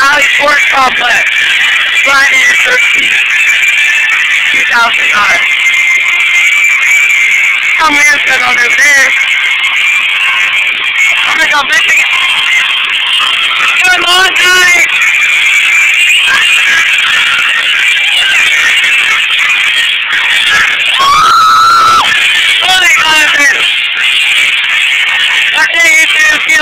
Valley Sports Complex. Friday the 13th, 2009. Come in, sit on over there. I'm gonna go missing. Good long night. Holy God, man. Okay, you two, see you.